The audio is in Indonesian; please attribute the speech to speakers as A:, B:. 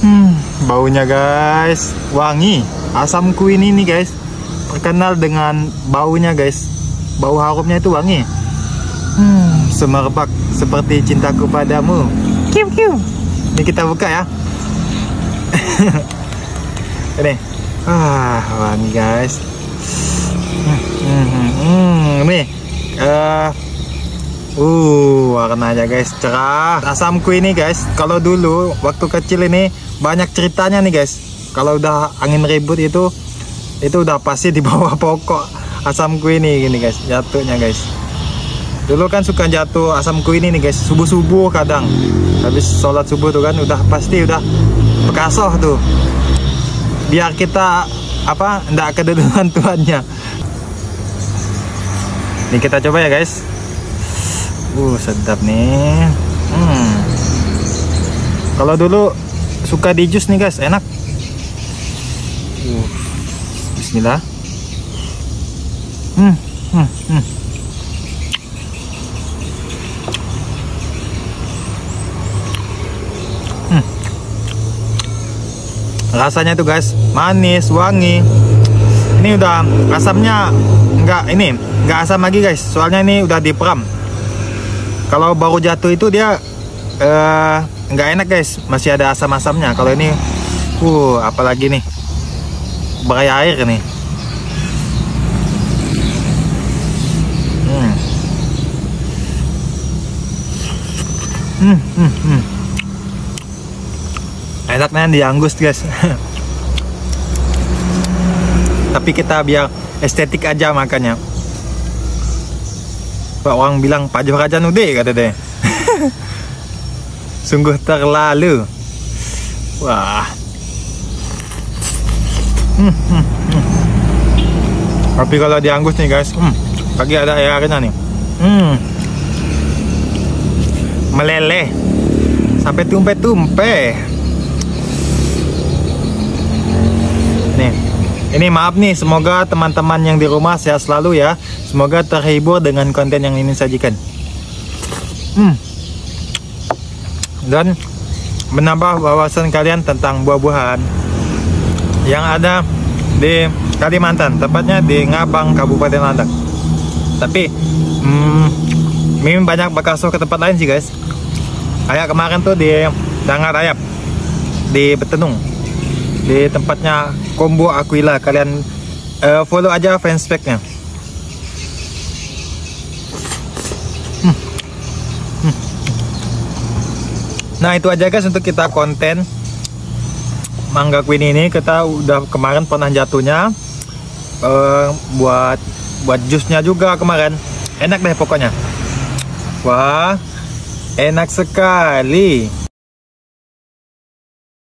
A: Hmm, baunya guys, wangi. Asam kuin ini guys, terkenal dengan baunya guys. Bau harumnya itu wangi. Hmm, semerbak seperti cintaku padamu. Kiu kiu. Ini kita buka ya. Ini. Ah, wangi guys. Hmm, hmm, hmm, hmm. Nih. Eh Uh, warnanya guys cerah. Asamku ini guys, kalau dulu waktu kecil ini banyak ceritanya nih guys. Kalau udah angin ribut itu itu udah pasti di bawah pokok asamku ini gini guys, jatuhnya guys. Dulu kan suka jatuh asamku ini nih guys, subuh-subuh kadang. Habis sholat subuh tuh kan udah pasti udah bekasoh tuh. Biar kita apa ndak kededuhan tuannya. Ini kita coba ya guys. Uh, sedap nih. Hmm. Kalau dulu suka di jus nih guys, enak. Uh. Bismillah. Hmm, hmm, hmm. Hmm. Rasanya tuh guys, manis, wangi. Ini udah asamnya enggak ini, enggak asam lagi guys. Soalnya ini udah diperam kalau baru jatuh itu dia eh, nggak uh, enak guys. Masih ada asam-asamnya. Kalau ini uh apalagi nih. Beraya air nih hmm. Hmm, hmm, hmm. enaknya dianggus guys. Tapi kita biar estetik aja makanya Pak orang bilang Pak Johor Raja Nude kata dia. Sungguh terlalu. Wah. Hmm, hmm, hmm. Tapi kalau dianggus nih guys, hmm, lagi ada airnya nih. Hmm. Meleleh. Sampai tumpe-tumpe. Nih. Ini maaf nih, semoga teman-teman yang di rumah sehat selalu ya. Semoga terhibur dengan konten yang ini sajikan. Hmm. Dan menambah wawasan kalian tentang buah-buahan yang ada di Kalimantan, tepatnya di Ngabang, Kabupaten Landak. Tapi, hmm, mimin banyak bakso ke tempat lain sih guys. Kayak kemarin tuh di Dangar Ayap, di Betenung, di tempatnya Combo Aquila kalian uh, follow aja fanspage-nya hmm. hmm. nah itu aja guys untuk kita konten mangga queen ini kita udah kemarin pernah jatuhnya uh, buat buat jusnya juga kemarin enak deh pokoknya wah enak sekali